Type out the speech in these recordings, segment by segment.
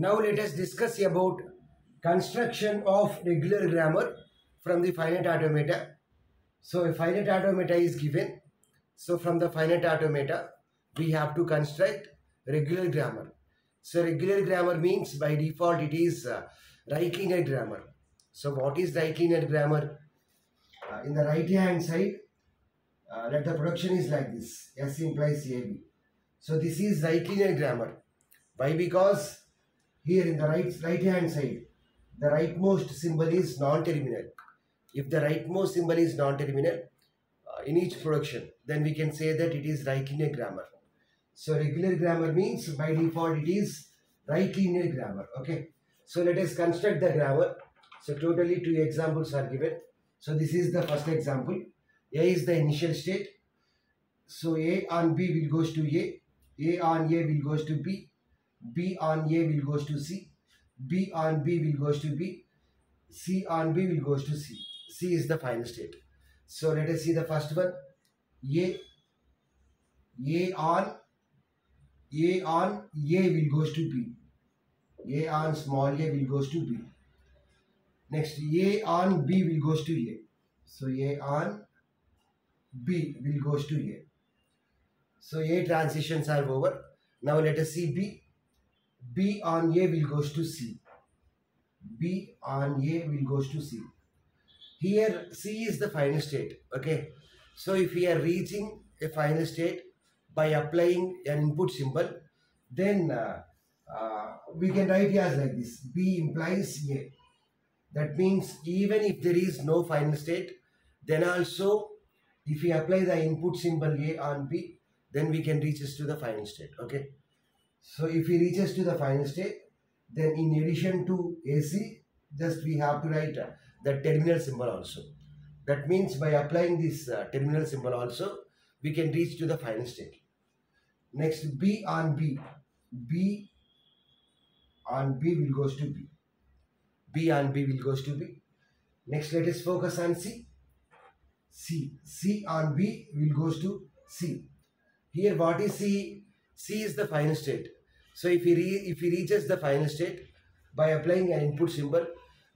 Now let us discuss about construction of regular grammar from the finite automata. So a finite automata is given. So from the finite automata, we have to construct regular grammar. So regular grammar means by default it is uh, right linear grammar. So what is right linear grammar? Uh, in the right hand side, uh, let the production is like this. S implies AB. So this is right linear grammar. Why? Because here in the right right hand side, the rightmost symbol is non-terminal. If the rightmost symbol is non-terminal uh, in each production, then we can say that it is right linear grammar. So regular grammar means by default it is right linear grammar. Okay. So let us construct the grammar. So totally two examples are given. So this is the first example. A is the initial state. So A on B will goes to A. A on A will goes to B. B on A will goes to C. B on B will goes to B. C on B will goes to C. C is the final state. So let us see the first one. A A on A on A will goes to B. A on small a will goes to B. Next A on B will goes to A. So A on B will goes to A. So A transitions are over. Now let us see B. B on A will goes to C. B on A will goes to C. Here C is the final state. Okay. So if we are reaching a final state by applying an input symbol, then uh, uh, we can write it as like this. B implies A. That means even if there is no final state, then also if we apply the input symbol A on B, then we can reach us to the final state. Okay. So if he reaches to the final state, then in addition to AC, just we have to write uh, the terminal symbol also. That means by applying this uh, terminal symbol also, we can reach to the final state. Next B on B. B on B will goes to B. B on B will goes to B. Next let us focus on C. C. C on B will goes to C. Here what is C? C is the final state. So if he, if he reaches the final state by applying an input symbol,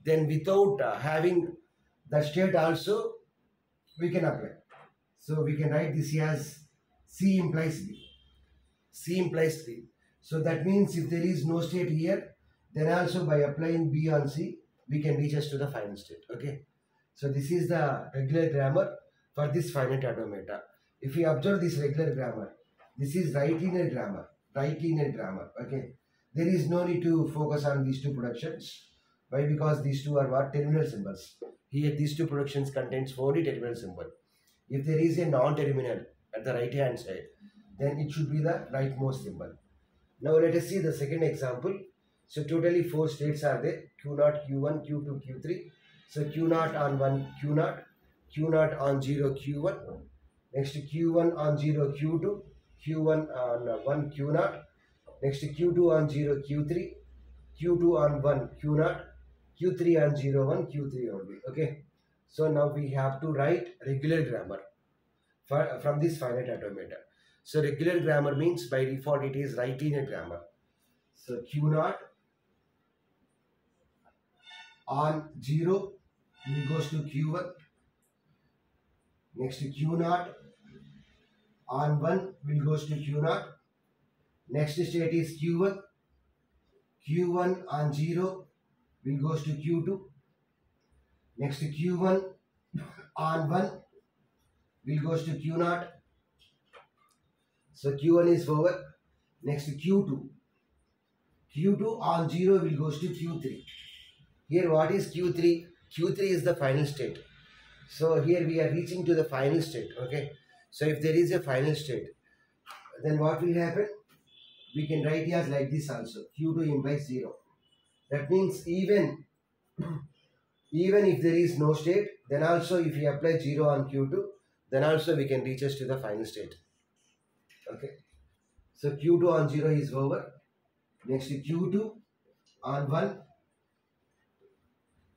then without uh, having the state also, we can apply. So we can write this as C implies B. C implies 3. So that means if there is no state here, then also by applying B on C, we can reach us to the final state. Okay. So this is the regular grammar for this finite automata. If we observe this regular grammar, this is right linear grammar, right linear grammar. Okay. There is no need to focus on these two productions. Why? Because these two are what? Terminal symbols. Here these two productions contains only terminal symbol. If there is a non-terminal at the right hand side, then it should be the rightmost symbol. Now let us see the second example. So totally four states are there. Q0, Q1, Q2, Q3. So Q0 on 1, Q0. Q0 on 0, Q1. Next Q1 on 0, Q2. Q1 on 1, Q0. Next Q2 on 0, Q3. Q2 on 1, Q0. Q3 on 0, 1, Q3 only. Okay. So now we have to write regular grammar for, from this finite automata. So regular grammar means by default it is right linear grammar. So Q naught on 0 it goes to Q1. Next Q naught on 1 will goes to Q0. Next state is Q1. Q1 on 0 will goes to Q2. Next Q1 on 1 will goes to Q0. So Q1 is over. Next Q2. Q2 on 0 will goes to Q3. Here what is Q3? Q3 is the final state. So here we are reaching to the final state. Okay. So if there is a final state, then what will happen? We can write it as like this also. Q2 implies 0. That means even even if there is no state, then also if we apply 0 on Q2, then also we can reach us to the final state. Okay. So Q2 on 0 is over. Next Q2 on 1.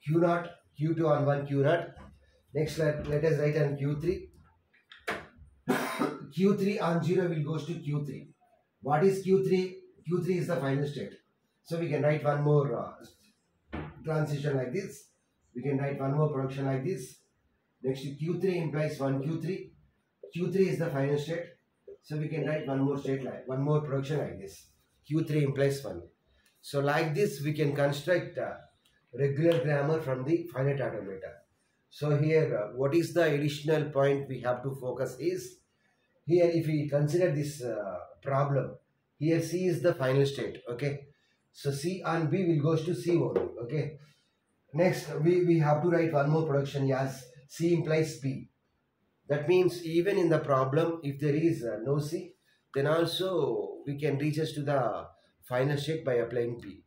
Q 0 Q2 on 1 Q 0 Next let, let us write on Q3. Q3 on 0 will goes to Q3. What is Q3? Q3 is the final state. So we can write one more uh, transition like this. We can write one more production like this. Next Q3 implies one Q3. Q3 is the final state. So we can write one more state like one more production like this. Q3 implies one. So like this we can construct uh, regular grammar from the finite automata. So here uh, what is the additional point we have to focus is here if we consider this uh, problem here C is the final state okay? So C and B will goes to C only okay? Next we, we have to write one more production as C implies B. That means even in the problem if there is uh, no C then also we can reach us to the final state by applying P